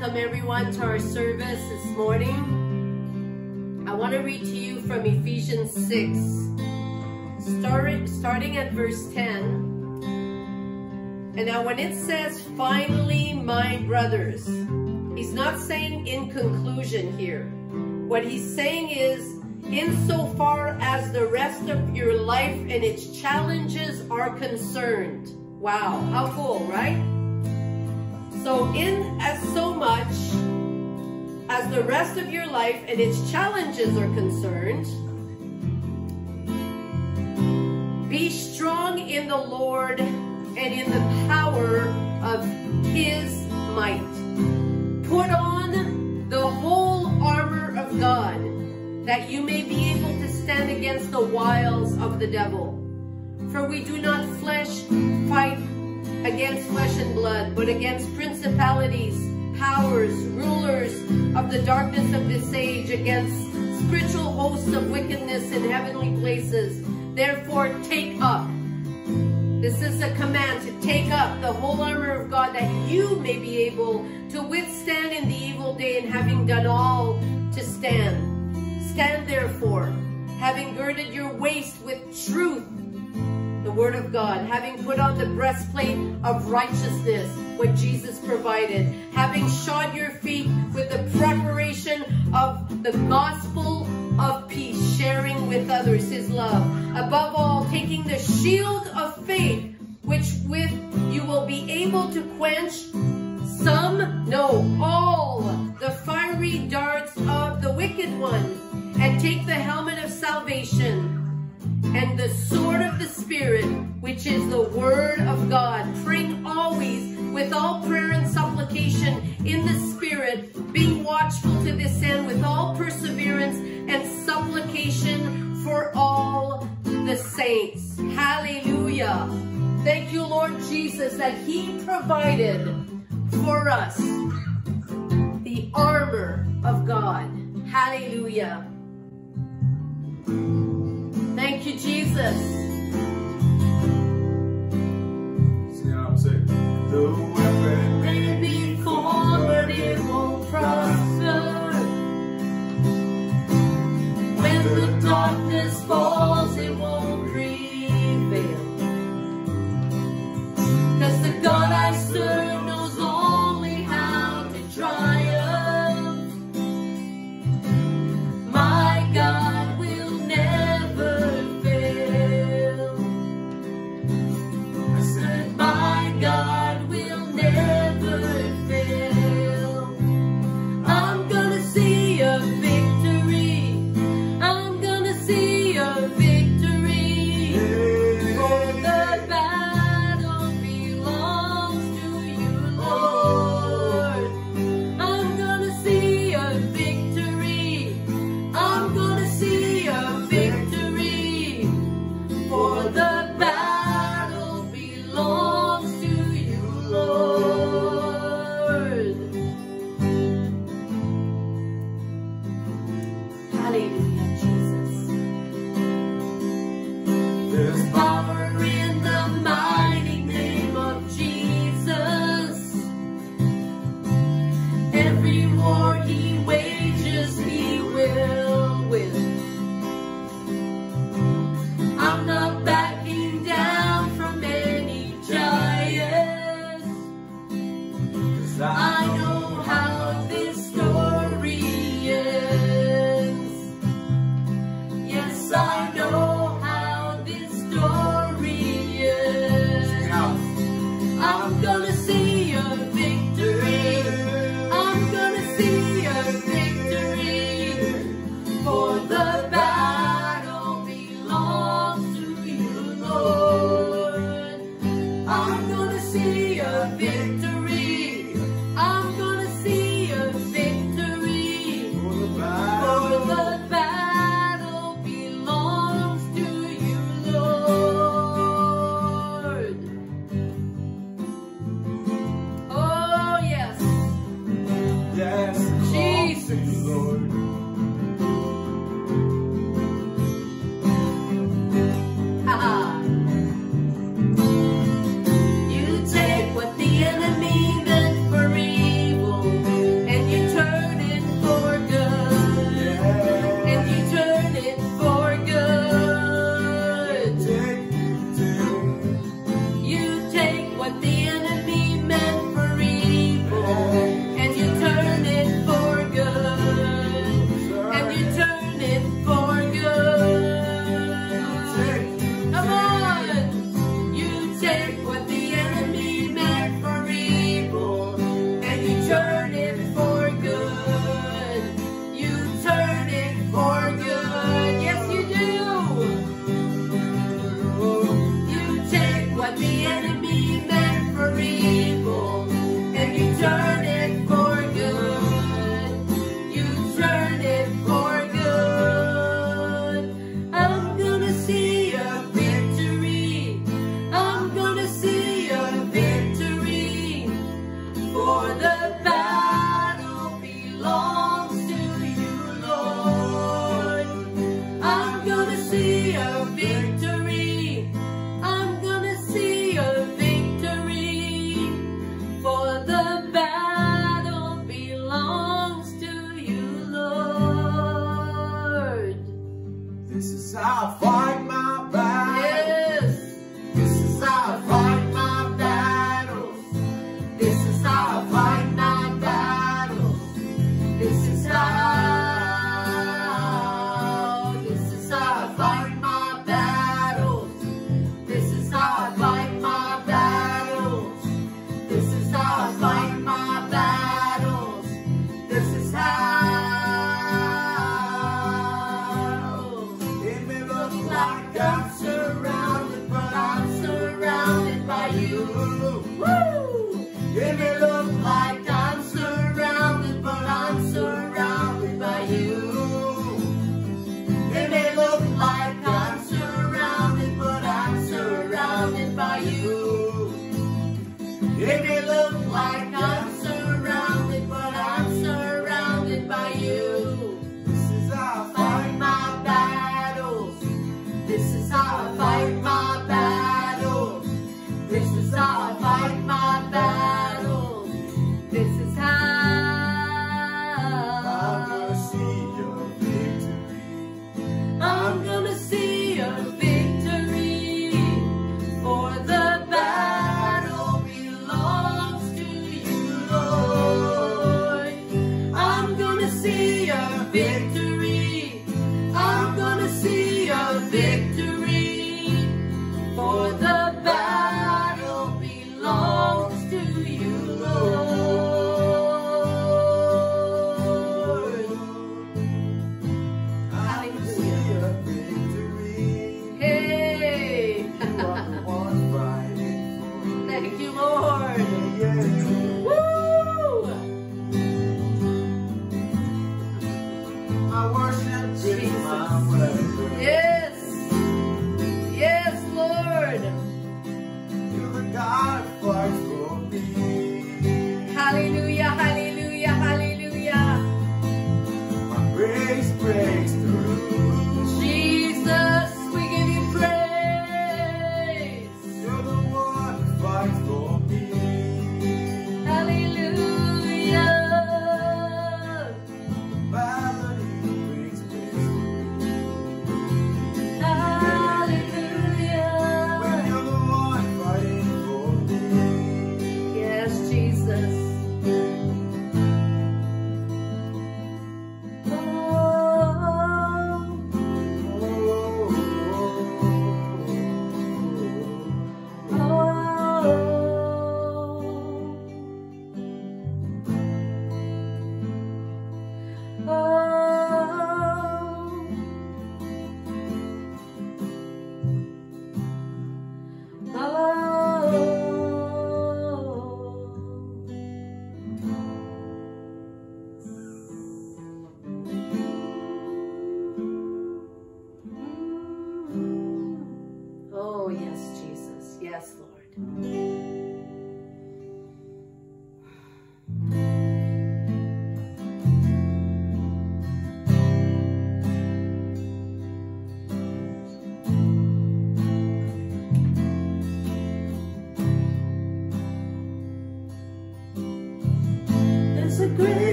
Welcome everyone to our service this morning. I want to read to you from Ephesians 6, start, starting at verse 10. And now when it says, finally, my brothers, he's not saying in conclusion here. What he's saying is, insofar as the rest of your life and its challenges are concerned. Wow, how cool, right? So in as so much as the rest of your life and its challenges are concerned, be strong in the Lord and in the power of his might. Put on the whole armor of God that you may be able to stand against the wiles of the devil. For we do not flesh fight against flesh and blood, but against principalities, powers, rulers of the darkness of this age, against spiritual hosts of wickedness in heavenly places. Therefore, take up. This is a command to take up the whole armor of God that you may be able to withstand in the evil day and having done all to stand. Stand therefore, having girded your waist with truth the word of God, having put on the breastplate of righteousness, what Jesus provided, having shod your feet with the preparation of the gospel of peace, sharing with others his love. Above all, taking the shield of faith, which with you will be able to quench some, no, all the fiery darts of the wicked one, and take the helmet of salvation and the sword of the Spirit, which is the word of God. Praying always with all prayer and supplication in the Spirit, being watchful to this end with all perseverance and supplication for all the saints. Hallelujah. Thank you, Lord Jesus, that He provided for us the armor of God. Hallelujah. Thank you, Jesus. See how I'm saying? The weapon May be formed, but it won't prosper. When the darkness falls, it won't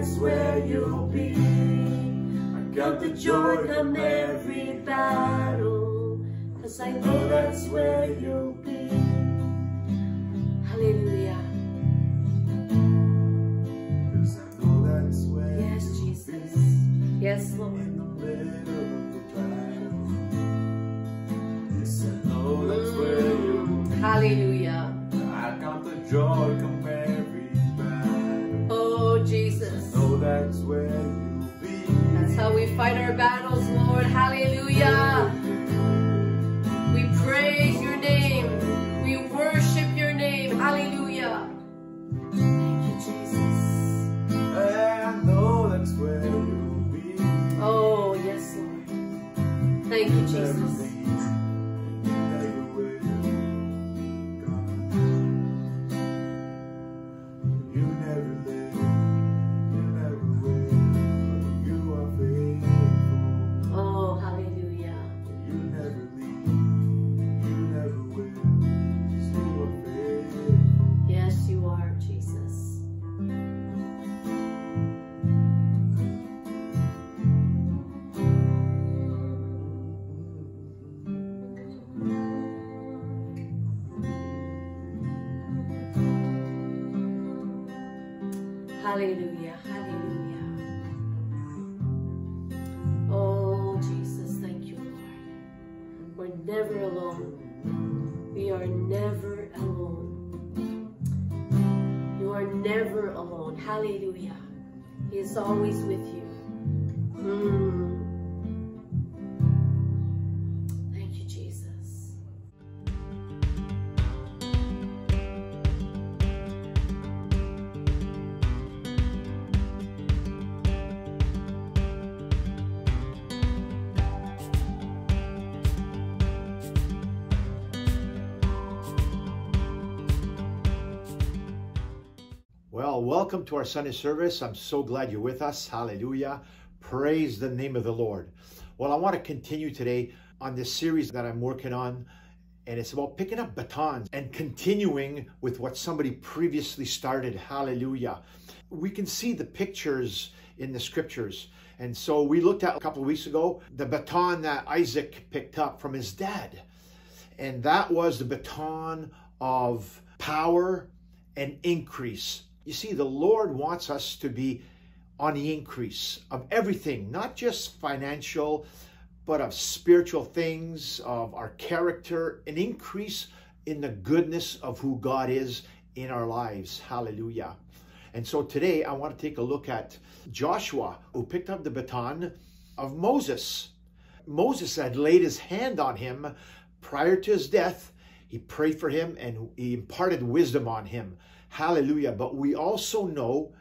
that's where you'll be. I got the joy from every battle, cause I know that's where you'll be. Hallelujah. Cause I know that's where yes, Jesus. Yes, Lord. In the middle of the battle. Yes, I know that's where you'll be. Hallelujah. Fight our battles, Lord. Hallelujah. Hallelujah. He is always with you. Welcome to our Sunday service. I'm so glad you're with us. Hallelujah. Praise the name of the Lord. Well, I want to continue today on this series that I'm working on, and it's about picking up batons and continuing with what somebody previously started. Hallelujah. We can see the pictures in the scriptures. And so we looked at a couple weeks ago the baton that Isaac picked up from his dad. And that was the baton of power and increase. You see, the Lord wants us to be on the increase of everything, not just financial, but of spiritual things, of our character, an increase in the goodness of who God is in our lives. Hallelujah. And so today I want to take a look at Joshua, who picked up the baton of Moses. Moses had laid his hand on him prior to his death. He prayed for him and he imparted wisdom on him. Hallelujah. But we also know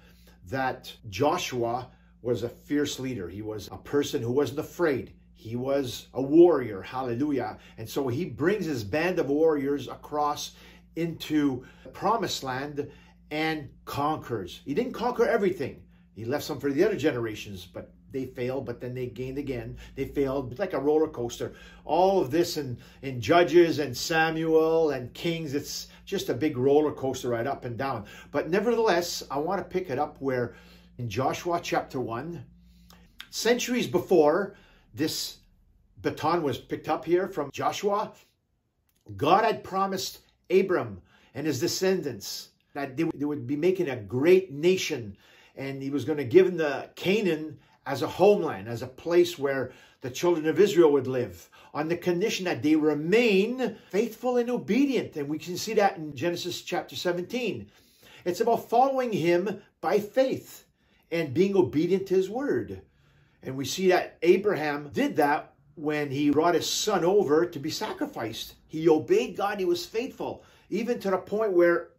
that Joshua was a fierce leader. He was a person who wasn't afraid. He was a warrior. Hallelujah. And so he brings his band of warriors across into the promised land and conquers. He didn't conquer everything. He left some for the other generations, but they failed, but then they gained again. They failed like a roller coaster. All of this in, in Judges and Samuel and Kings, it's just a big roller coaster right up and down. But nevertheless, I want to pick it up where in Joshua chapter 1, centuries before this baton was picked up here from Joshua, God had promised Abram and his descendants that they, they would be making a great nation and he was going to give them the Canaan as a homeland, as a place where the children of Israel would live, on the condition that they remain faithful and obedient. And we can see that in Genesis chapter 17. It's about following him by faith and being obedient to his word. And we see that Abraham did that when he brought his son over to be sacrificed. He obeyed God, he was faithful, even to the point where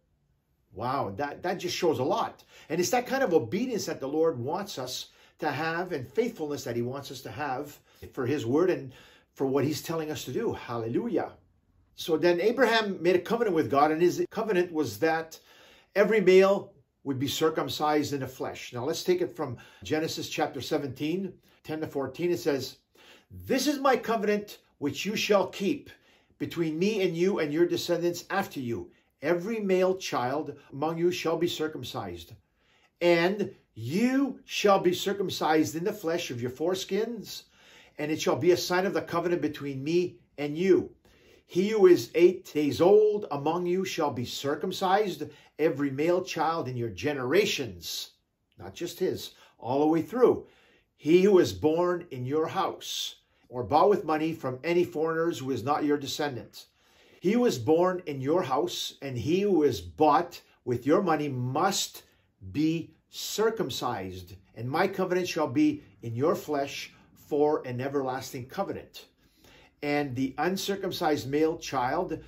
Wow, that, that just shows a lot. And it's that kind of obedience that the Lord wants us to have and faithfulness that he wants us to have for his word and for what he's telling us to do. Hallelujah. So then Abraham made a covenant with God, and his covenant was that every male would be circumcised in the flesh. Now let's take it from Genesis chapter 17, 10 to 14. It says, This is my covenant which you shall keep between me and you and your descendants after you. Every male child among you shall be circumcised, and you shall be circumcised in the flesh of your foreskins, and it shall be a sign of the covenant between me and you. He who is eight days old among you shall be circumcised, every male child in your generations, not just his, all the way through. He who is born in your house, or bought with money from any foreigners who is not your descendant. He who is born in your house and he who is bought with your money must be circumcised, and my covenant shall be in your flesh for an everlasting covenant. And the uncircumcised male child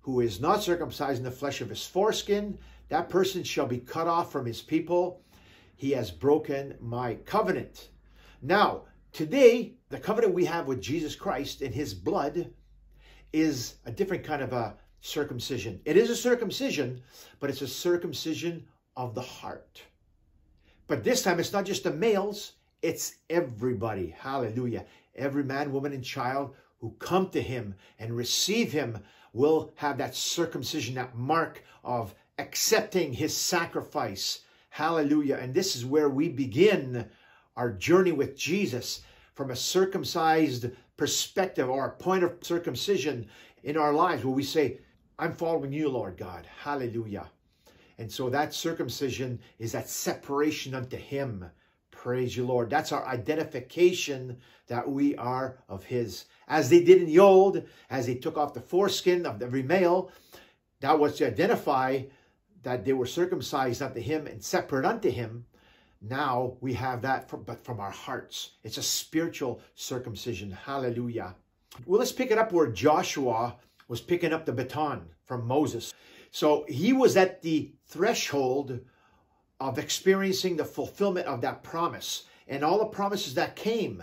who is not circumcised in the flesh of his foreskin, that person shall be cut off from his people. He has broken my covenant. Now, today, the covenant we have with Jesus Christ in his blood is a different kind of a circumcision. It is a circumcision, but it's a circumcision of the heart. But this time, it's not just the males, it's everybody. Hallelujah. Every man, woman, and child who come to him and receive him will have that circumcision, that mark of accepting his sacrifice. Hallelujah. And this is where we begin our journey with Jesus from a circumcised perspective or a point of circumcision in our lives where we say, I'm following you, Lord God. Hallelujah. And so that circumcision is that separation unto him. Praise you, Lord. That's our identification that we are of his. As they did in the old, as they took off the foreskin of every male, that was to identify that they were circumcised unto him and separate unto him. Now we have that, from, but from our hearts. It's a spiritual circumcision. Hallelujah. Well, let's pick it up where Joshua was picking up the baton from Moses. So he was at the threshold of experiencing the fulfillment of that promise and all the promises that came,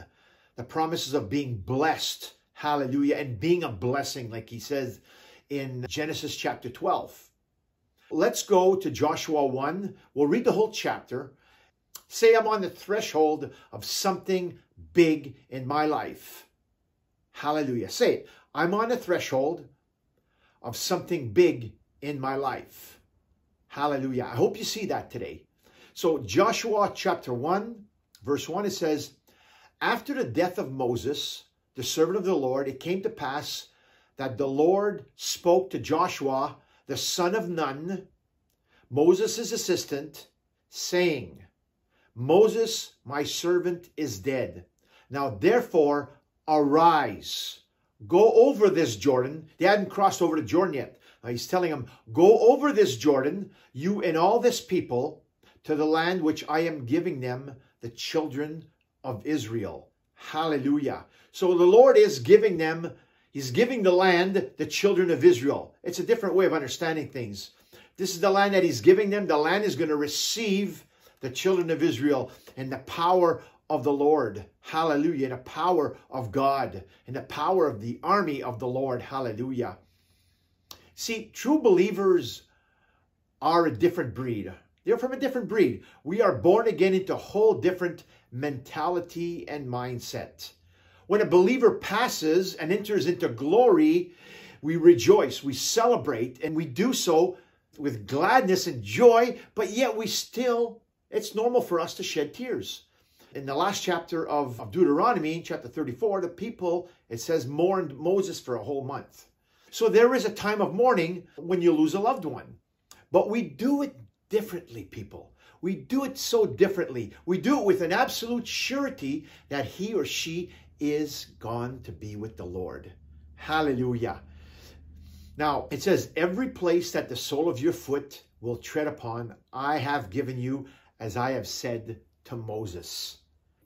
the promises of being blessed, hallelujah, and being a blessing, like he says in Genesis chapter 12. Let's go to Joshua 1. We'll read the whole chapter. Say I'm on the threshold of something big in my life. Hallelujah. Say it. I'm on the threshold of something big in my life. Hallelujah. I hope you see that today. So, Joshua chapter 1, verse 1, it says, After the death of Moses, the servant of the Lord, it came to pass that the Lord spoke to Joshua, the son of Nun, Moses' assistant, saying, Moses, my servant, is dead. Now therefore, arise, go over this Jordan. They hadn't crossed over the Jordan yet. Now he's telling them, go over this Jordan, you and all this people, to the land which I am giving them, the children of Israel. Hallelujah. So the Lord is giving them, he's giving the land, the children of Israel. It's a different way of understanding things. This is the land that he's giving them. The land is going to receive the children of Israel and the power of the Lord. Hallelujah. The power of God and the power of the army of the Lord. Hallelujah. See, true believers are a different breed. They're from a different breed. We are born again into a whole different mentality and mindset. When a believer passes and enters into glory, we rejoice, we celebrate, and we do so with gladness and joy, but yet we still, it's normal for us to shed tears. In the last chapter of, Deuteronomy, chapter 34, the people, it says, mourned Moses for a whole month. So there is a time of mourning when you lose a loved one. But we do it differently, people. We do it so differently. We do it with an absolute surety that he or she is gone to be with the Lord. Hallelujah. Now, it says, Every place that the sole of your foot will tread upon, I have given you, as I have said to Moses.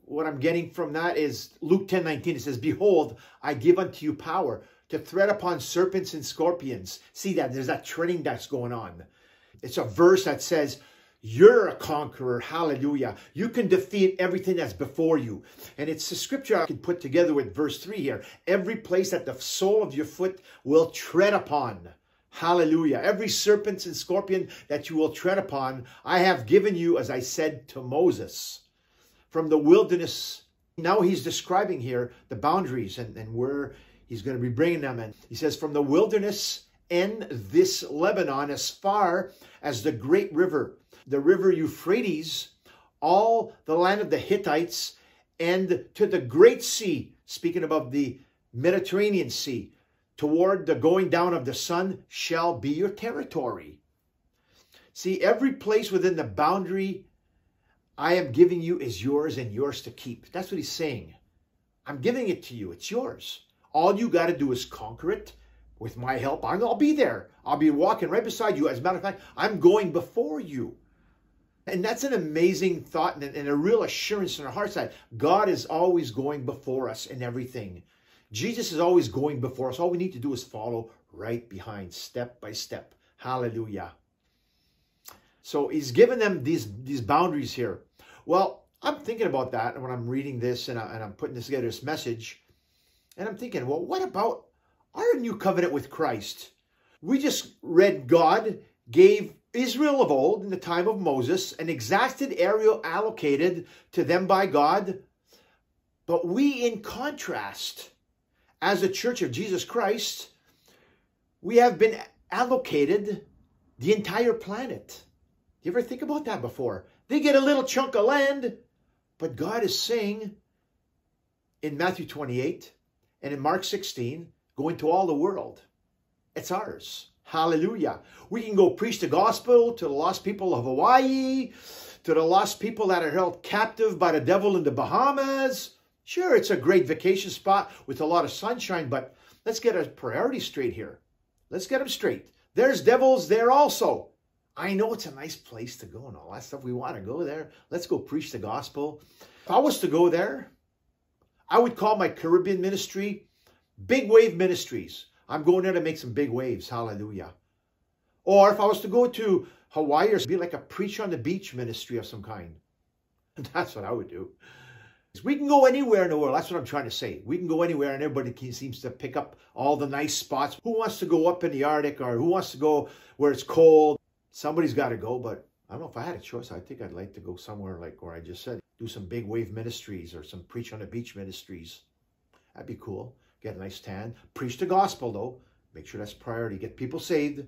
What I'm getting from that is Luke 10 19. It says, Behold, I give unto you power to tread upon serpents and scorpions. See that? There's that treading that's going on. It's a verse that says, you're a conqueror. Hallelujah. You can defeat everything that's before you. And it's a scripture I can put together with verse 3 here. Every place that the sole of your foot will tread upon. Hallelujah. Every serpent and scorpion that you will tread upon, I have given you, as I said to Moses, from the wilderness. Now he's describing here the boundaries and, and where he's going to be bringing them And He says, from the wilderness and this Lebanon as far as the great river the river Euphrates, all the land of the Hittites, and to the great sea, speaking about the Mediterranean Sea, toward the going down of the sun, shall be your territory. See, every place within the boundary I am giving you is yours and yours to keep. That's what he's saying. I'm giving it to you. It's yours. All you got to do is conquer it with my help, I'll be there. I'll be walking right beside you. As a matter of fact, I'm going before you. And that's an amazing thought and, and a real assurance in our hearts that God is always going before us in everything. Jesus is always going before us. All we need to do is follow right behind, step by step. Hallelujah. So he's given them these, these boundaries here. Well, I'm thinking about that when I'm reading this and, I, and I'm putting this together, this message. And I'm thinking, well, what about our new covenant with Christ? We just read God gave Israel of old, in the time of Moses, an exacted area allocated to them by God. But we, in contrast, as a church of Jesus Christ, we have been allocated the entire planet. You ever think about that before? They get a little chunk of land, but God is saying in Matthew 28 and in Mark 16, go into all the world. It's ours. Hallelujah. We can go preach the gospel to the lost people of Hawaii, to the lost people that are held captive by the devil in the Bahamas. Sure, it's a great vacation spot with a lot of sunshine, but let's get our priorities straight here. Let's get them straight. There's devils there also. I know it's a nice place to go and all that stuff. We want to go there. Let's go preach the gospel. If I was to go there, I would call my Caribbean ministry Big Wave Ministries. I'm going there to make some big waves. Hallelujah. Or if I was to go to Hawaii or be like a preach on the beach ministry of some kind. That's what I would do. We can go anywhere in the world. That's what I'm trying to say. We can go anywhere and everybody seems to pick up all the nice spots. Who wants to go up in the Arctic or who wants to go where it's cold? Somebody's got to go, but I don't know if I had a choice. I think I'd like to go somewhere like where I just said, do some big wave ministries or some preach on the beach ministries. That'd be cool get a nice tan. Preach the gospel, though. Make sure that's priority. Get people saved.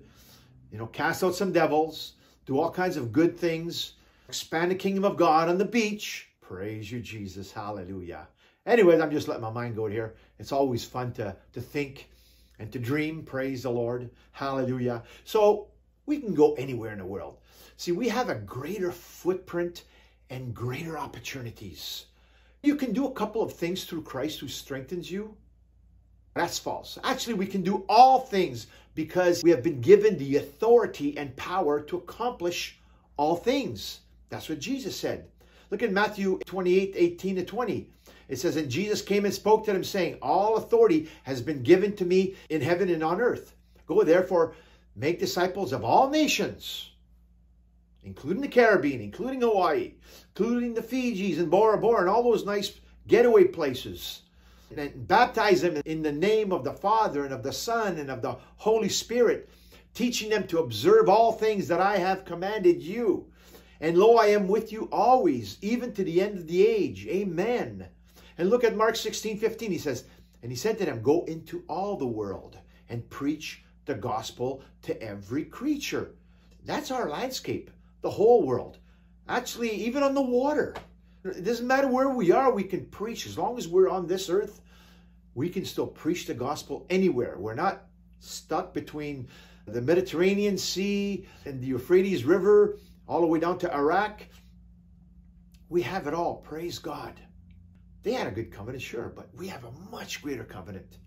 You know, cast out some devils. Do all kinds of good things. Expand the kingdom of God on the beach. Praise you, Jesus. Hallelujah. Anyways, I'm just letting my mind go here. It's always fun to, to think and to dream. Praise the Lord. Hallelujah. So we can go anywhere in the world. See, we have a greater footprint and greater opportunities. You can do a couple of things through Christ who strengthens you. That's false. Actually, we can do all things because we have been given the authority and power to accomplish all things. That's what Jesus said. Look at Matthew 28, 18 to 20. It says, And Jesus came and spoke to them, saying, All authority has been given to me in heaven and on earth. Go therefore, make disciples of all nations, including the Caribbean, including Hawaii, including the Fijis and Bora Bora, and all those nice getaway places and baptize them in the name of the Father and of the Son and of the Holy Spirit, teaching them to observe all things that I have commanded you. And lo, I am with you always, even to the end of the age. Amen. And look at Mark 16, 15. He says, And he said to them, Go into all the world and preach the gospel to every creature. That's our landscape, the whole world. Actually, even on the water. It doesn't matter where we are, we can preach. As long as we're on this earth, we can still preach the gospel anywhere. We're not stuck between the Mediterranean Sea and the Euphrates River all the way down to Iraq. We have it all. Praise God. They had a good covenant, sure, but we have a much greater covenant.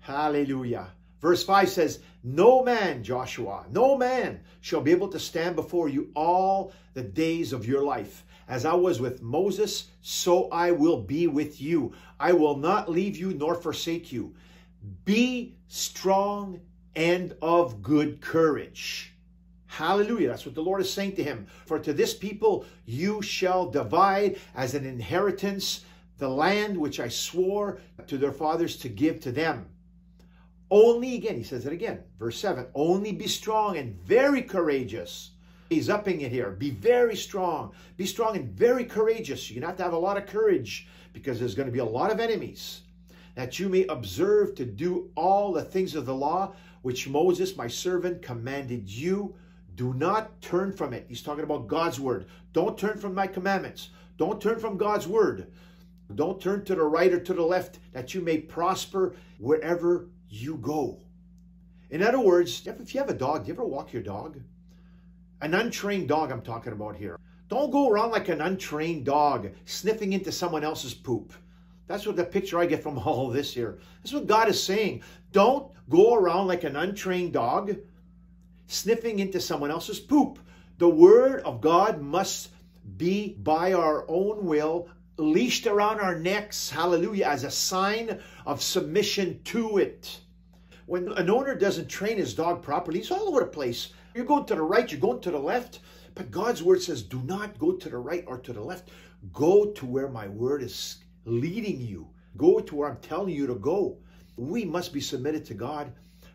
Hallelujah. Verse 5 says, No man, Joshua, no man shall be able to stand before you all the days of your life. As I was with Moses, so I will be with you. I will not leave you nor forsake you. Be strong and of good courage. Hallelujah. That's what the Lord is saying to him. For to this people you shall divide as an inheritance the land which I swore to their fathers to give to them. Only, again, he says it again, verse 7 only be strong and very courageous He's upping it here. Be very strong. Be strong and very courageous. You're going to have to have a lot of courage because there's going to be a lot of enemies. That you may observe to do all the things of the law which Moses, my servant, commanded you. Do not turn from it. He's talking about God's word. Don't turn from my commandments. Don't turn from God's word. Don't turn to the right or to the left that you may prosper wherever you go. In other words, if you have a dog, do you ever walk your dog? An untrained dog I'm talking about here. Don't go around like an untrained dog, sniffing into someone else's poop. That's what the picture I get from all this here. That's what God is saying. Don't go around like an untrained dog sniffing into someone else's poop. The word of God must be by our own will, leashed around our necks, hallelujah, as a sign of submission to it. When an owner doesn't train his dog properly, he's all over the place. You're going to the right, you're going to the left. But God's word says, do not go to the right or to the left. Go to where my word is leading you. Go to where I'm telling you to go. We must be submitted to God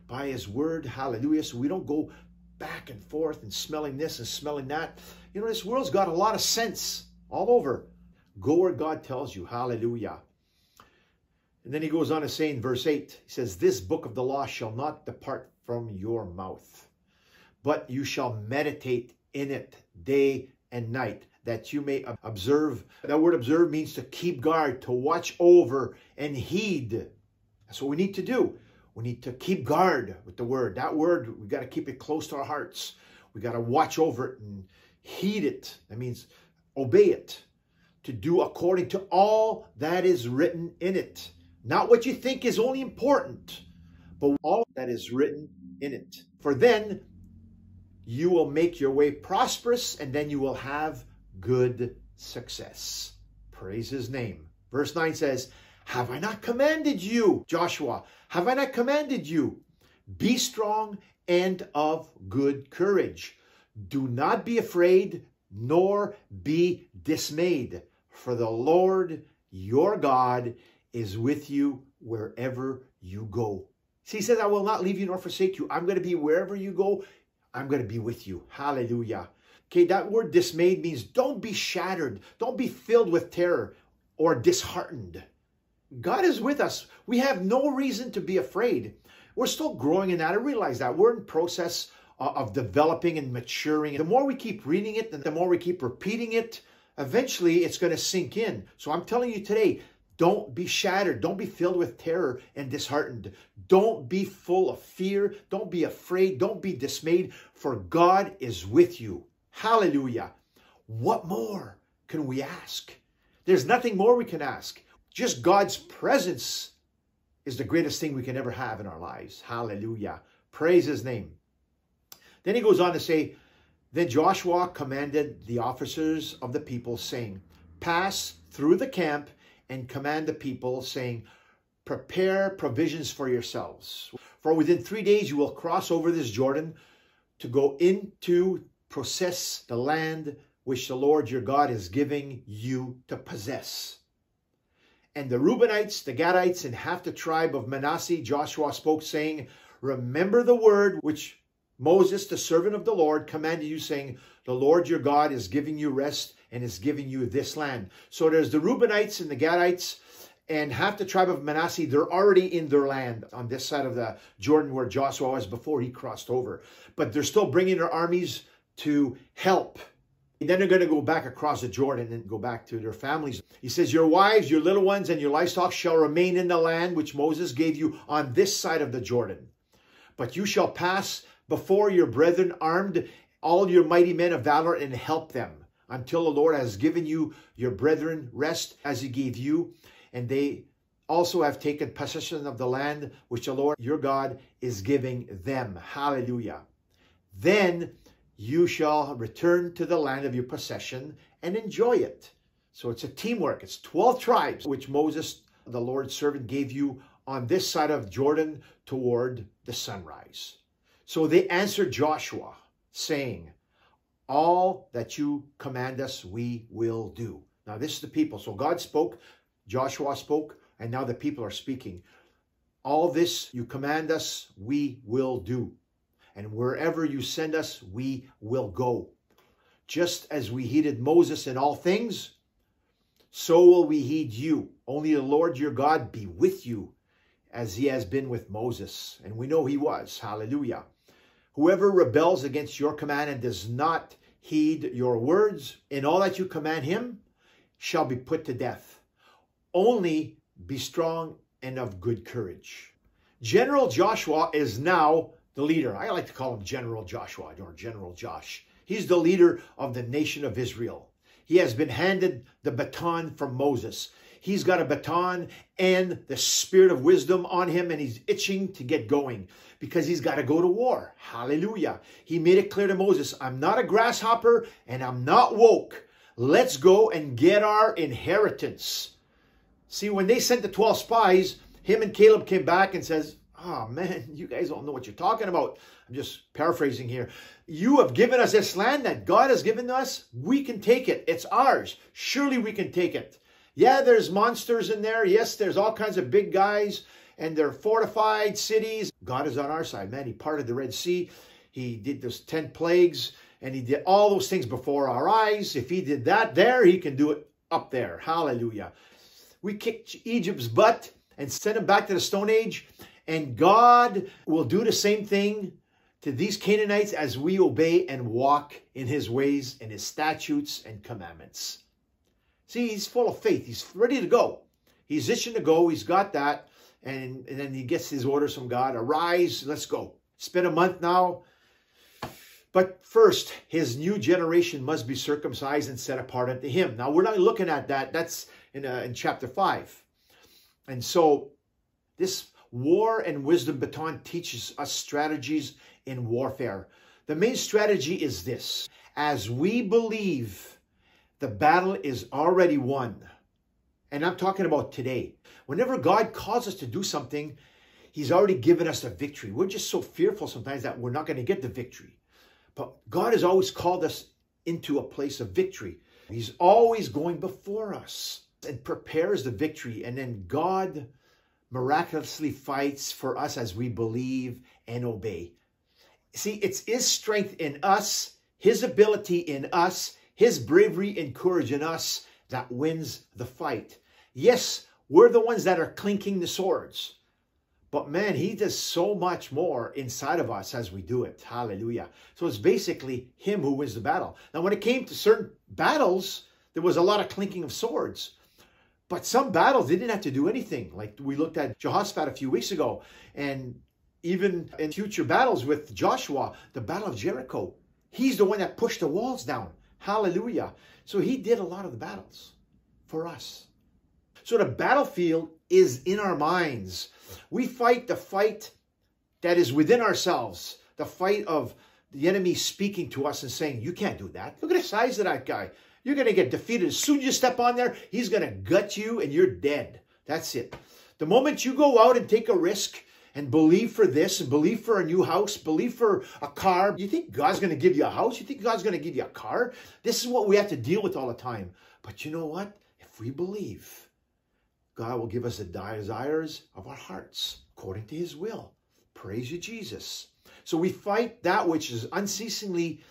by his word. Hallelujah. So we don't go back and forth and smelling this and smelling that. You know, this world's got a lot of scents all over. Go where God tells you. Hallelujah. And then he goes on to say in verse 8, he says, This book of the law shall not depart from your mouth, but you shall meditate in it day and night, that you may observe. That word observe means to keep guard, to watch over and heed. That's what we need to do. We need to keep guard with the word. That word, we got to keep it close to our hearts. We got to watch over it and heed it. That means obey it, to do according to all that is written in it. Not what you think is only important, but all that is written in it. For then you will make your way prosperous and then you will have good success. Praise his name. Verse 9 says, Have I not commanded you, Joshua? Have I not commanded you? Be strong and of good courage. Do not be afraid, nor be dismayed, for the Lord your God is with you wherever you go. See, he says, I will not leave you nor forsake you. I'm going to be wherever you go. I'm going to be with you. Hallelujah. Okay, that word dismayed means don't be shattered. Don't be filled with terror or disheartened. God is with us. We have no reason to be afraid. We're still growing in that. I realize that. We're in process uh, of developing and maturing. The more we keep reading it, and the more we keep repeating it, eventually it's going to sink in. So I'm telling you today, don't be shattered. Don't be filled with terror and disheartened. Don't be full of fear. Don't be afraid. Don't be dismayed, for God is with you. Hallelujah. What more can we ask? There's nothing more we can ask. Just God's presence is the greatest thing we can ever have in our lives. Hallelujah. Praise his name. Then he goes on to say, Then Joshua commanded the officers of the people, saying, Pass through the camp and command the people, saying, Prepare provisions for yourselves. For within three days you will cross over this Jordan to go into possess the land which the Lord your God is giving you to possess. And the Reubenites, the Gadites, and half the tribe of Manasseh, Joshua spoke, saying, Remember the word which Moses, the servant of the Lord, commanded you, saying, The Lord your God is giving you rest and is giving you this land. So there's the Reubenites and the Gadites and half the tribe of Manasseh, they're already in their land on this side of the Jordan where Joshua was before he crossed over. But they're still bringing their armies to help. And then they're going to go back across the Jordan and go back to their families. He says, Your wives, your little ones, and your livestock shall remain in the land which Moses gave you on this side of the Jordan. But you shall pass before your brethren armed, all your mighty men of valor, and help them until the Lord has given you your brethren rest as he gave you. And they also have taken possession of the land which the Lord your God is giving them. Hallelujah. Then you shall return to the land of your possession and enjoy it. So it's a teamwork. It's 12 tribes which Moses, the Lord's servant, gave you on this side of Jordan toward the sunrise. So they answered Joshua, saying, all that you command us, we will do. Now, this is the people. So God spoke, Joshua spoke, and now the people are speaking. All this you command us, we will do. And wherever you send us, we will go. Just as we heeded Moses in all things, so will we heed you. Only the Lord your God be with you as he has been with Moses. And we know he was. Hallelujah. Whoever rebels against your command and does not heed your words in all that you command him shall be put to death. Only be strong and of good courage. General Joshua is now the leader. I like to call him General Joshua or General Josh. He's the leader of the nation of Israel. He has been handed the baton from Moses. He's got a baton and the spirit of wisdom on him and he's itching to get going because he's got to go to war. Hallelujah. He made it clear to Moses, I'm not a grasshopper and I'm not woke. Let's go and get our inheritance. See, when they sent the 12 spies, him and Caleb came back and says, oh man, you guys don't know what you're talking about. I'm just paraphrasing here. You have given us this land that God has given us. We can take it. It's ours. Surely we can take it. Yeah, there's monsters in there. Yes, there's all kinds of big guys and they're fortified cities. God is on our side, man. He parted the Red Sea. He did those 10 plagues and he did all those things before our eyes. If he did that there, he can do it up there. Hallelujah. We kicked Egypt's butt and sent him back to the Stone Age. And God will do the same thing to these Canaanites as we obey and walk in his ways and his statutes and commandments. See, he's full of faith. He's ready to go. He's itching to go. He's got that. And, and then he gets his orders from God. Arise, let's go. It's been a month now. But first, his new generation must be circumcised and set apart unto him. Now, we're not looking at that. That's in, uh, in chapter 5. And so, this war and wisdom baton teaches us strategies in warfare. The main strategy is this. As we believe the battle is already won, and I'm talking about today, whenever God calls us to do something, he's already given us the victory. We're just so fearful sometimes that we're not going to get the victory. But God has always called us into a place of victory. He's always going before us and prepares the victory. And then God miraculously fights for us as we believe and obey. See, it's His strength in us, His ability in us, His bravery and courage in us that wins the fight. Yes, we're the ones that are clinking the swords. But man, he does so much more inside of us as we do it. Hallelujah. So it's basically him who wins the battle. Now, when it came to certain battles, there was a lot of clinking of swords. But some battles, they didn't have to do anything. Like we looked at Jehoshaphat a few weeks ago. And even in future battles with Joshua, the Battle of Jericho, he's the one that pushed the walls down. Hallelujah. So he did a lot of the battles for us. So the battlefield is in our minds. We fight the fight that is within ourselves, the fight of the enemy speaking to us and saying, You can't do that. Look at the size of that guy. You're going to get defeated. As soon as you step on there, he's going to gut you and you're dead. That's it. The moment you go out and take a risk and believe for this and believe for a new house, believe for a car, you think God's going to give you a house? You think God's going to give you a car? This is what we have to deal with all the time. But you know what? If we believe, God will give us the desires of our hearts according to his will. Praise you, Jesus. So we fight that which is unceasingly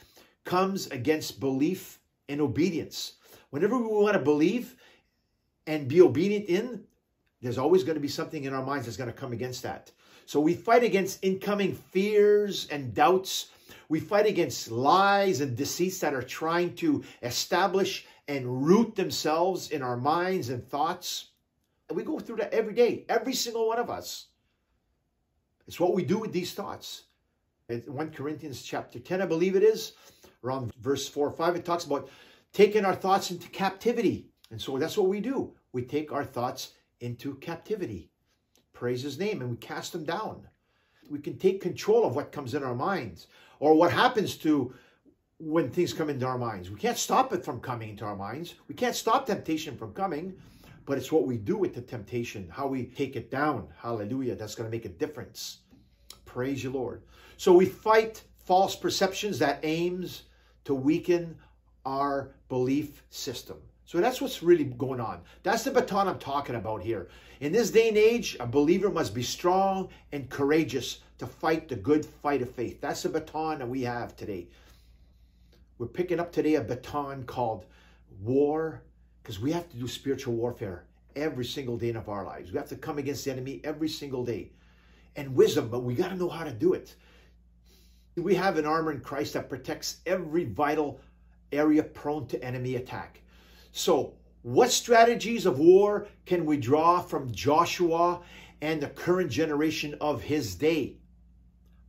comes against belief and obedience. Whenever we want to believe and be obedient in, there's always going to be something in our minds that's going to come against that. So we fight against incoming fears and doubts. We fight against lies and deceits that are trying to establish and root themselves in our minds and thoughts. And we go through that every day, every single one of us. It's what we do with these thoughts. In 1 Corinthians chapter 10, I believe it is, around verse 4 or 5, it talks about taking our thoughts into captivity. And so that's what we do. We take our thoughts into captivity. Praise his name, and we cast them down. We can take control of what comes in our minds or what happens to when things come into our minds. We can't stop it from coming into our minds. We can't stop temptation from coming but it's what we do with the temptation, how we take it down. Hallelujah. That's going to make a difference. Praise you, Lord. So we fight false perceptions that aims to weaken our belief system. So that's what's really going on. That's the baton I'm talking about here. In this day and age, a believer must be strong and courageous to fight the good fight of faith. That's the baton that we have today. We're picking up today a baton called war because we have to do spiritual warfare every single day of our lives. We have to come against the enemy every single day. And wisdom, but we got to know how to do it. We have an armor in Christ that protects every vital area prone to enemy attack. So, what strategies of war can we draw from Joshua and the current generation of his day?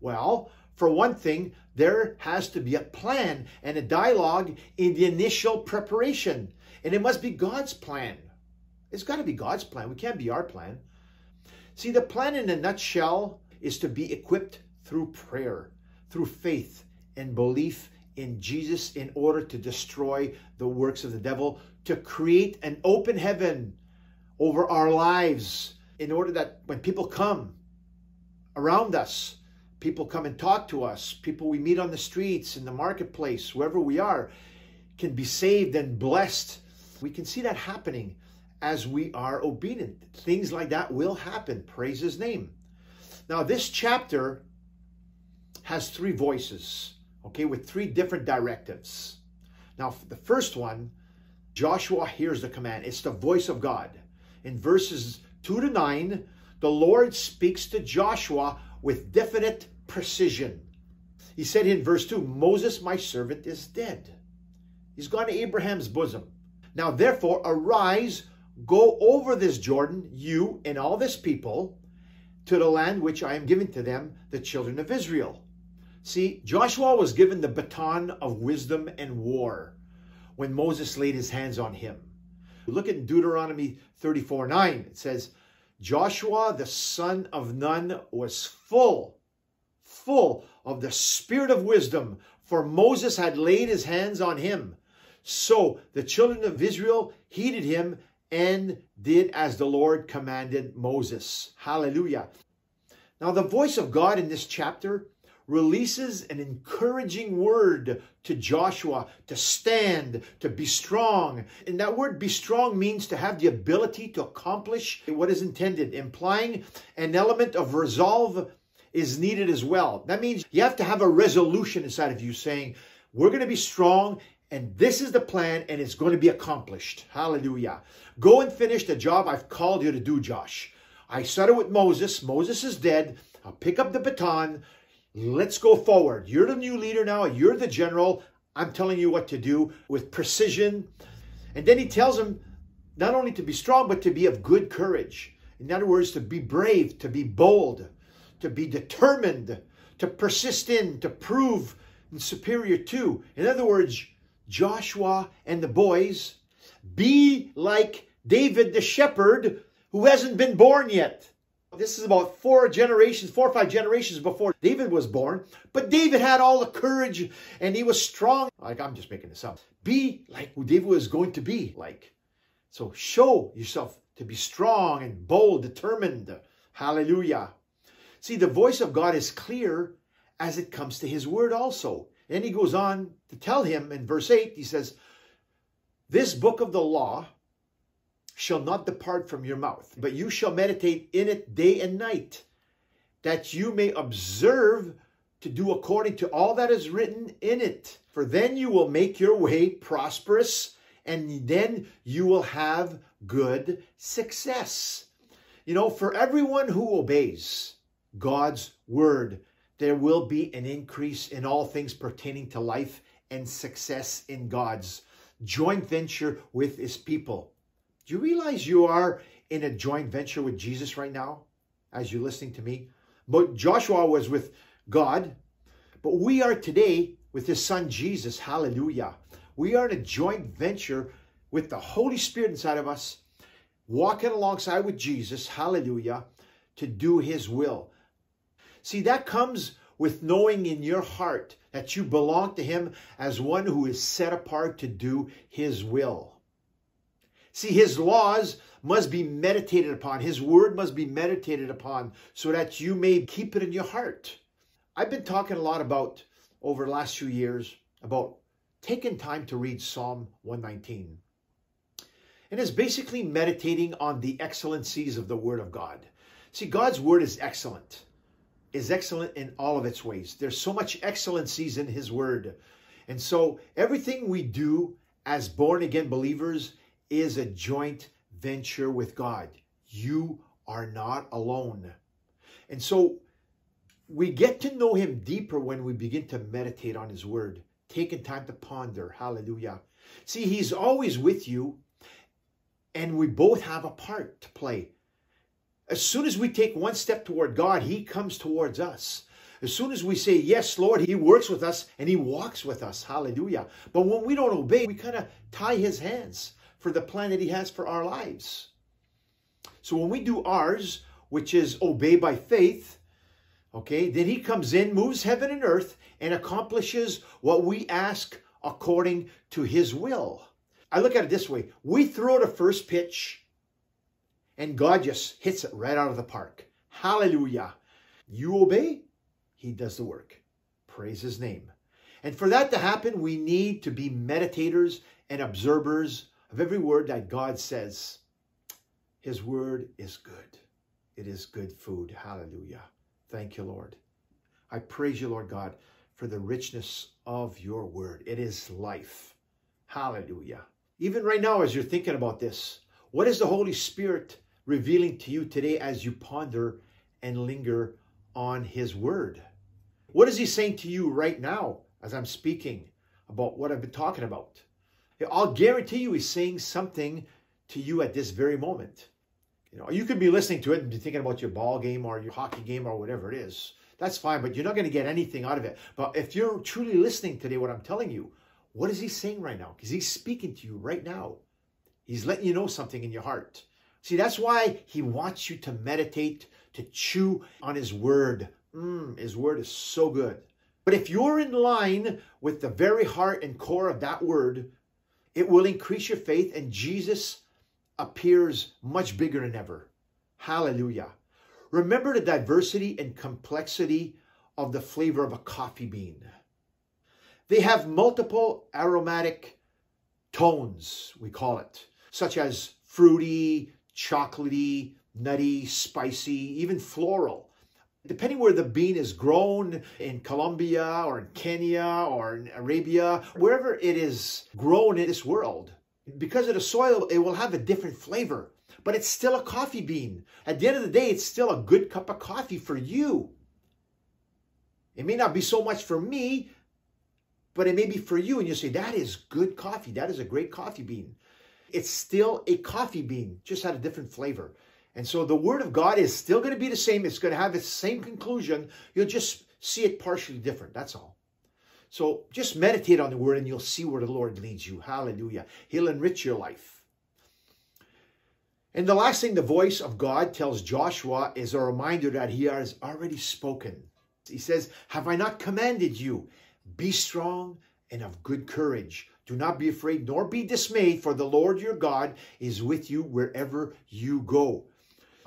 Well, for one thing, there has to be a plan and a dialogue in the initial preparation. And it must be God's plan. It's got to be God's plan. We can't be our plan. See, the plan in a nutshell is to be equipped through prayer, through faith and belief in Jesus in order to destroy the works of the devil, to create an open heaven over our lives in order that when people come around us, people come and talk to us, people we meet on the streets, in the marketplace, wherever we are, can be saved and blessed. We can see that happening as we are obedient. Things like that will happen. Praise his name. Now, this chapter has three voices, okay, with three different directives. Now, the first one, Joshua hears the command. It's the voice of God. In verses 2 to 9, the Lord speaks to Joshua with definite precision. He said in verse 2 Moses, my servant, is dead. He's gone to Abraham's bosom. Now, therefore, arise, go over this Jordan, you and all this people, to the land which I am giving to them, the children of Israel. See, Joshua was given the baton of wisdom and war when Moses laid his hands on him. Look at Deuteronomy 34 9. It says, Joshua, the son of Nun, was full, full of the spirit of wisdom, for Moses had laid his hands on him. So the children of Israel heeded him and did as the Lord commanded Moses. Hallelujah. Now, the voice of God in this chapter releases an encouraging word to Joshua to stand, to be strong. And that word be strong means to have the ability to accomplish what is intended, implying an element of resolve is needed as well. That means you have to have a resolution inside of you saying, we're going to be strong and this is the plan and it's going to be accomplished. Hallelujah. Go and finish the job I've called you to do, Josh. I started with Moses. Moses is dead. I'll pick up the baton. Let's go forward. You're the new leader now. You're the general. I'm telling you what to do with precision. And then he tells him not only to be strong, but to be of good courage. In other words, to be brave, to be bold, to be determined, to persist in, to prove superior to. In other words, Joshua and the boys, be like David the shepherd who hasn't been born yet. This is about four generations, four or five generations before David was born. But David had all the courage and he was strong. Like, I'm just making this up. Be like who David was going to be like. So show yourself to be strong and bold, determined. Hallelujah. See, the voice of God is clear as it comes to his word also. And he goes on to tell him in verse 8, he says, This book of the law shall not depart from your mouth, but you shall meditate in it day and night, that you may observe to do according to all that is written in it. For then you will make your way prosperous, and then you will have good success. You know, for everyone who obeys God's word, there will be an increase in all things pertaining to life and success in God's joint venture with his people. Do you realize you are in a joint venture with Jesus right now as you're listening to me? But Joshua was with God, but we are today with his son Jesus. Hallelujah. We are in a joint venture with the Holy Spirit inside of us, walking alongside with Jesus. Hallelujah. To do his will. See, that comes with knowing in your heart that you belong to him as one who is set apart to do his will. See, his laws must be meditated upon. His word must be meditated upon so that you may keep it in your heart. I've been talking a lot about, over the last few years, about taking time to read Psalm 119. And it's basically meditating on the excellencies of the word of God. See, God's word is excellent, is excellent in all of its ways. There's so much excellencies in his word. And so everything we do as born again believers is a joint venture with God. You are not alone. And so we get to know him deeper when we begin to meditate on his word, taking time to ponder. Hallelujah. See, he's always with you, and we both have a part to play. As soon as we take one step toward God, he comes towards us. As soon as we say, yes, Lord, he works with us and he walks with us. Hallelujah. But when we don't obey, we kind of tie his hands for the plan that he has for our lives. So when we do ours, which is obey by faith, okay, then he comes in, moves heaven and earth, and accomplishes what we ask according to his will. I look at it this way we throw the first pitch, and God just hits it right out of the park. Hallelujah. You obey, he does the work. Praise his name. And for that to happen, we need to be meditators and observers of every word that God says. His word is good. It is good food. Hallelujah. Thank you, Lord. I praise you, Lord God, for the richness of your word. It is life. Hallelujah. Even right now, as you're thinking about this, what is the Holy Spirit revealing to you today as you ponder and linger on his word? What is he saying to you right now as I'm speaking about what I've been talking about? I'll guarantee you he's saying something to you at this very moment. You know, you could be listening to it and be thinking about your ball game or your hockey game or whatever it is. That's fine, but you're not going to get anything out of it. But if you're truly listening today, what I'm telling you, what is he saying right now? Because he's speaking to you right now. He's letting you know something in your heart. See, that's why he wants you to meditate, to chew on his word. Mm, his word is so good. But if you're in line with the very heart and core of that word, it will increase your faith and Jesus appears much bigger than ever. Hallelujah. Remember the diversity and complexity of the flavor of a coffee bean. They have multiple aromatic tones, we call it, such as fruity, chocolatey, nutty, spicy, even floral depending where the bean is grown in Colombia or in Kenya or in Arabia, wherever it is grown in this world, because of the soil, it will have a different flavor. But it's still a coffee bean. At the end of the day, it's still a good cup of coffee for you. It may not be so much for me, but it may be for you. And you say, that is good coffee. That is a great coffee bean. It's still a coffee bean, just had a different flavor. And so the word of God is still going to be the same. It's going to have the same conclusion. You'll just see it partially different. That's all. So just meditate on the word and you'll see where the Lord leads you. Hallelujah. He'll enrich your life. And the last thing the voice of God tells Joshua is a reminder that he has already spoken. He says, Have I not commanded you? Be strong and of good courage. Do not be afraid nor be dismayed, for the Lord your God is with you wherever you go.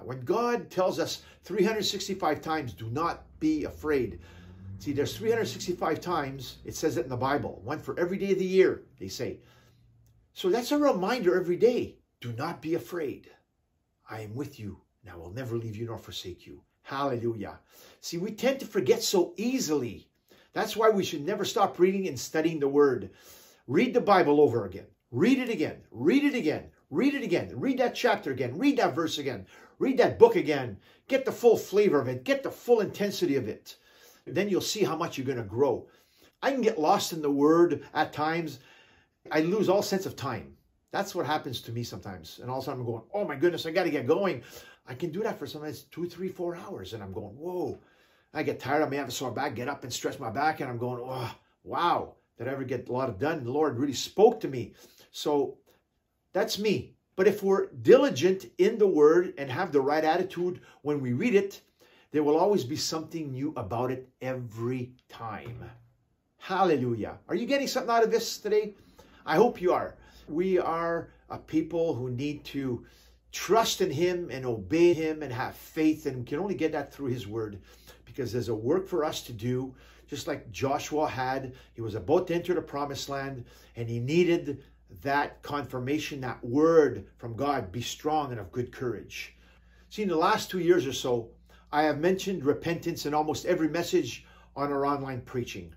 When God tells us 365 times, do not be afraid. See, there's 365 times, it says it in the Bible, one for every day of the year, they say. So that's a reminder every day. Do not be afraid. I am with you, and I will never leave you nor forsake you. Hallelujah. See, we tend to forget so easily. That's why we should never stop reading and studying the Word. Read the Bible over again. Read it again. Read it again. Read it again. Read that chapter again. Read that verse again. Read that book again. Get the full flavor of it. Get the full intensity of it. Then you'll see how much you're going to grow. I can get lost in the word at times. I lose all sense of time. That's what happens to me sometimes. And all of a sudden I'm going, oh my goodness, I got to get going. I can do that for sometimes two, three, four hours. And I'm going, whoa. I get tired. I may have a sore back, get up and stretch my back. And I'm going, oh, wow. Did I ever get a lot of done? The Lord really spoke to me. So that's me. But if we're diligent in the word and have the right attitude when we read it, there will always be something new about it every time. Hallelujah. Are you getting something out of this today? I hope you are. We are a people who need to trust in Him and obey Him and have faith, and we can only get that through His Word because there's a work for us to do, just like Joshua had. He was about to enter the promised land and he needed that confirmation, that word from God, be strong and of good courage. See, in the last two years or so, I have mentioned repentance in almost every message on our online preaching.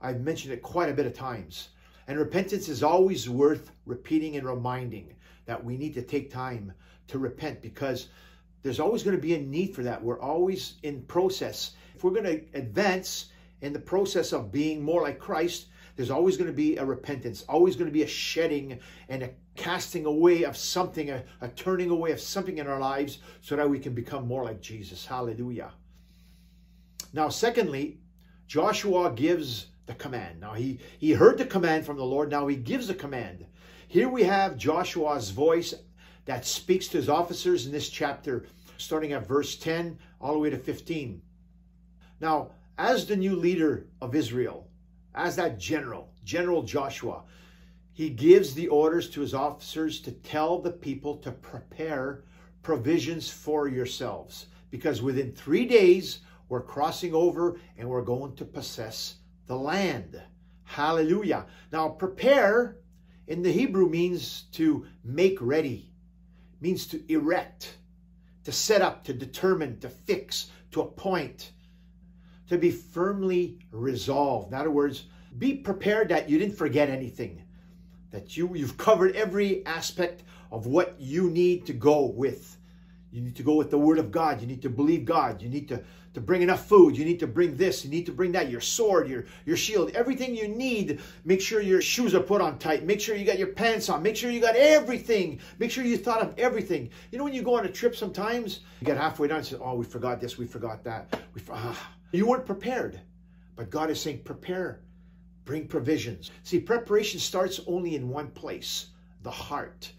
I've mentioned it quite a bit of times. And repentance is always worth repeating and reminding that we need to take time to repent because there's always going to be a need for that. We're always in process. If we're going to advance in the process of being more like Christ, there's always going to be a repentance, always going to be a shedding and a casting away of something, a, a turning away of something in our lives so that we can become more like Jesus. Hallelujah. Now, secondly, Joshua gives the command. Now, he, he heard the command from the Lord. Now, he gives the command. Here we have Joshua's voice that speaks to his officers in this chapter, starting at verse 10 all the way to 15. Now, as the new leader of Israel, as that general, General Joshua, he gives the orders to his officers to tell the people to prepare provisions for yourselves. Because within three days, we're crossing over and we're going to possess the land. Hallelujah. Now, prepare in the Hebrew means to make ready, means to erect, to set up, to determine, to fix, to appoint, to be firmly resolved. In other words, be prepared that you didn't forget anything, that you, you've covered every aspect of what you need to go with. You need to go with the Word of God. You need to believe God. You need to, to bring enough food. You need to bring this. You need to bring that. Your sword, your, your shield, everything you need. Make sure your shoes are put on tight. Make sure you got your pants on. Make sure you got everything. Make sure you thought of everything. You know, when you go on a trip sometimes, you get halfway down and say, oh, we forgot this, we forgot that. We, ah. You weren't prepared. But God is saying, prepare Bring provisions. See, preparation starts only in one place the heart.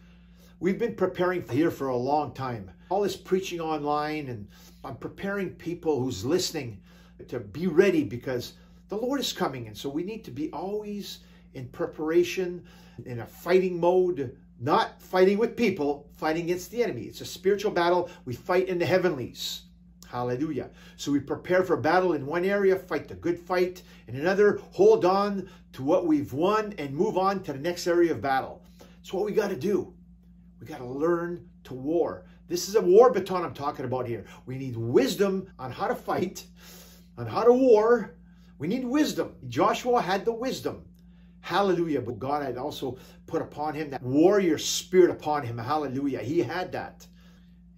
We've been preparing here for a long time. All this preaching online, and I'm preparing people who's listening to be ready because the Lord is coming. And so we need to be always in preparation, in a fighting mode, not fighting with people, fighting against the enemy. It's a spiritual battle. We fight in the heavenlies. Hallelujah. So we prepare for battle in one area, fight the good fight. In another, hold on to what we've won and move on to the next area of battle. It's what we got to do. We got to learn to war. This is a war baton I'm talking about here. We need wisdom on how to fight, on how to war. We need wisdom. Joshua had the wisdom. Hallelujah. But God had also put upon him that warrior spirit upon him. Hallelujah. He had that.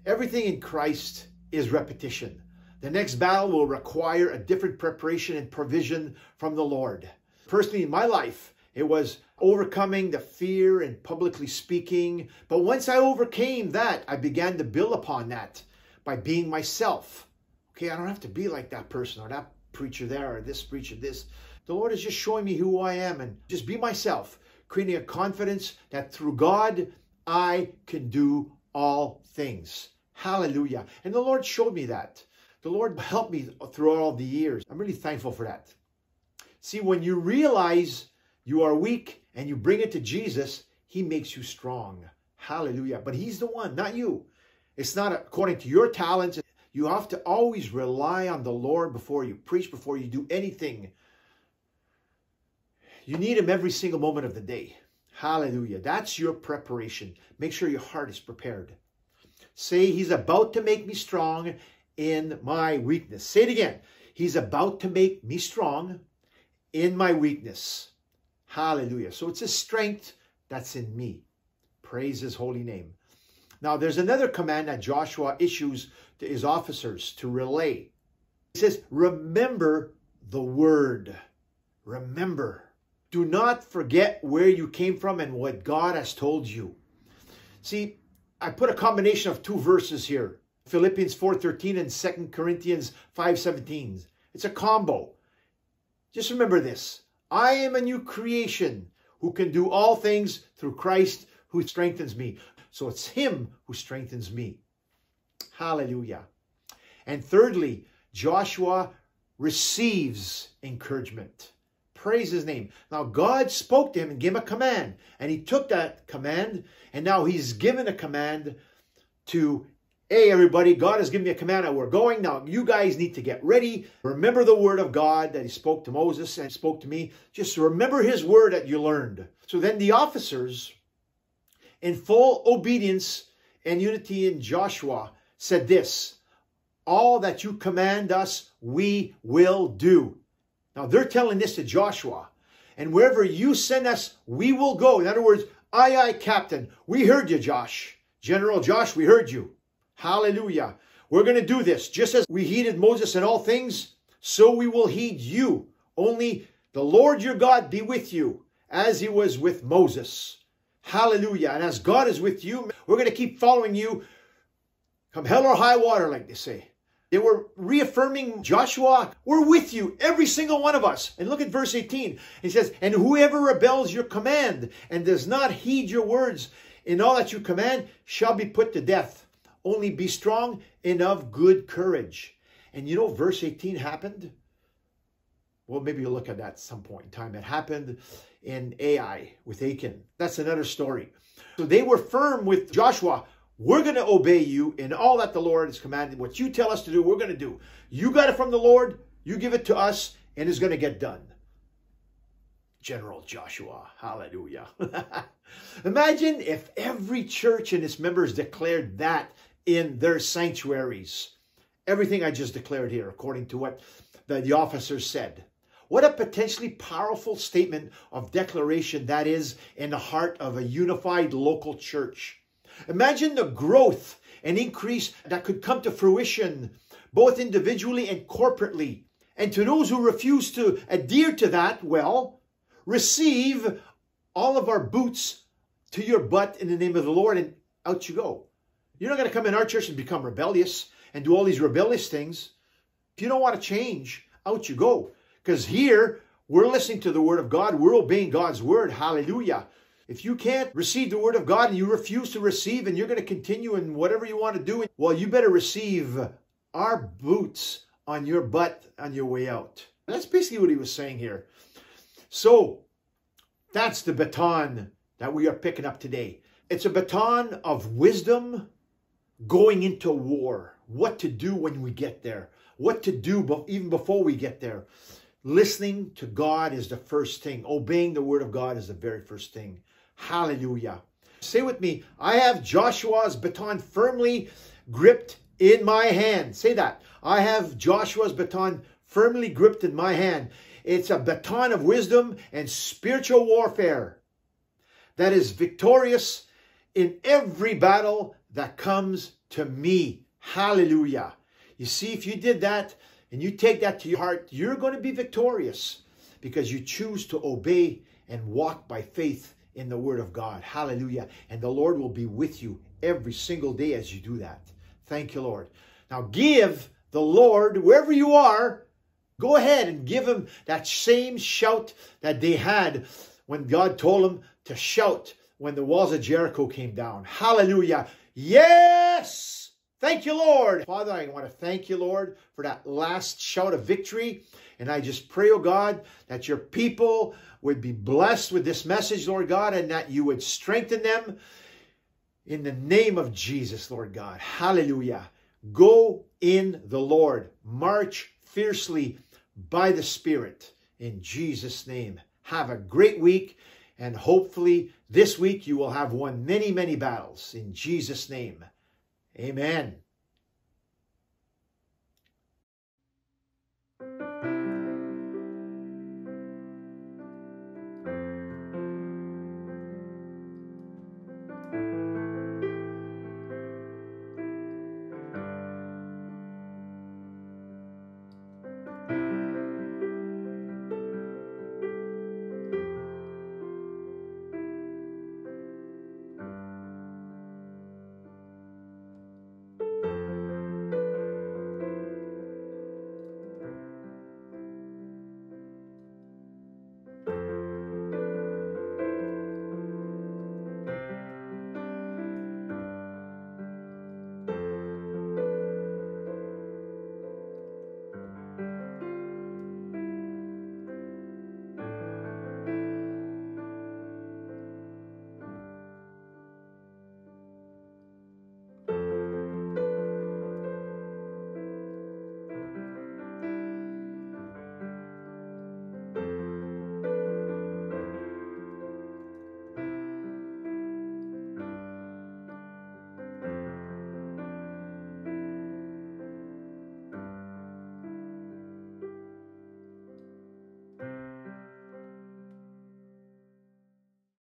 Everything in Christ is repetition. The next battle will require a different preparation and provision from the Lord. Personally, in my life, it was overcoming the fear and publicly speaking. But once I overcame that, I began to build upon that by being myself. Okay, I don't have to be like that person or that preacher there or this preacher, this. The Lord is just showing me who I am and just be myself, creating a confidence that through God, I can do all things. Hallelujah. And the Lord showed me that. The Lord helped me throughout all the years. I'm really thankful for that. See, when you realize you are weak and you bring it to Jesus, he makes you strong. Hallelujah. But he's the one, not you. It's not according to your talents. You have to always rely on the Lord before you preach, before you do anything. You need him every single moment of the day. Hallelujah. That's your preparation. Make sure your heart is prepared. Say, He's about to make me strong in my weakness. Say it again. He's about to make me strong in my weakness. Hallelujah. So it's a strength that's in me. Praise his holy name. Now, there's another command that Joshua issues to his officers to relay. He says, Remember the word. Remember. Do not forget where you came from and what God has told you. See, I put a combination of two verses here. Philippians 4.13 and 2 Corinthians 5.17. It's a combo. Just remember this. I am a new creation who can do all things through Christ who strengthens me. So it's him who strengthens me. Hallelujah. And thirdly, Joshua receives encouragement. Praise his name. Now, God spoke to him and gave him a command. And he took that command, and now he's given a command to, hey, everybody, God has given me a command, and we're going. Now, you guys need to get ready. Remember the word of God that he spoke to Moses and spoke to me. Just remember his word that you learned. So then the officers, in full obedience and unity in Joshua, said this, all that you command us, we will do. Now they're telling this to Joshua. And wherever you send us, we will go. In other words, aye, aye, Captain. We heard you, Josh. General Josh, we heard you. Hallelujah. We're going to do this. Just as we heeded Moses in all things, so we will heed you. Only the Lord your God be with you, as he was with Moses. Hallelujah. And as God is with you, we're going to keep following you come hell or high water, like they say. They were reaffirming Joshua, we're with you, every single one of us. And look at verse 18. He says, And whoever rebels your command and does not heed your words in all that you command shall be put to death. Only be strong and of good courage. And you know, verse 18 happened. Well, maybe you'll look at that at some point in time. It happened in Ai with Achan. That's another story. So they were firm with Joshua. We're going to obey you in all that the Lord has commanded. What you tell us to do, we're going to do. You got it from the Lord, you give it to us, and it's going to get done. General Joshua. Hallelujah. Imagine if every church and its members declared that in their sanctuaries. Everything I just declared here, according to what the, the officers said. What a potentially powerful statement of declaration that is in the heart of a unified local church. Imagine the growth and increase that could come to fruition, both individually and corporately. And to those who refuse to adhere to that, well, receive all of our boots to your butt in the name of the Lord, and out you go. You're not going to come in our church and become rebellious and do all these rebellious things. If you don't want to change, out you go. Because here, we're listening to the word of God. We're obeying God's word. Hallelujah. If you can't receive the word of God and you refuse to receive and you're going to continue in whatever you want to do, well, you better receive our boots on your butt on your way out. That's basically what he was saying here. So that's the baton that we are picking up today. It's a baton of wisdom going into war, what to do when we get there, what to do even before we get there. Listening to God is the first thing. Obeying the word of God is the very first thing. Hallelujah. Say with me, I have Joshua's baton firmly gripped in my hand. Say that. I have Joshua's baton firmly gripped in my hand. It's a baton of wisdom and spiritual warfare that is victorious in every battle that comes to me. Hallelujah. You see, if you did that, and you take that to your heart, you're going to be victorious because you choose to obey and walk by faith in the word of God. Hallelujah. And the Lord will be with you every single day as you do that. Thank you, Lord. Now give the Lord, wherever you are, go ahead and give him that same shout that they had when God told them to shout when the walls of Jericho came down. Hallelujah. Yes! Thank you, Lord. Father, I want to thank you, Lord, for that last shout of victory. And I just pray, oh God, that your people would be blessed with this message, Lord God, and that you would strengthen them in the name of Jesus, Lord God. Hallelujah. Go in the Lord. March fiercely by the Spirit in Jesus' name. Have a great week. And hopefully this week you will have won many, many battles in Jesus' name. Amen.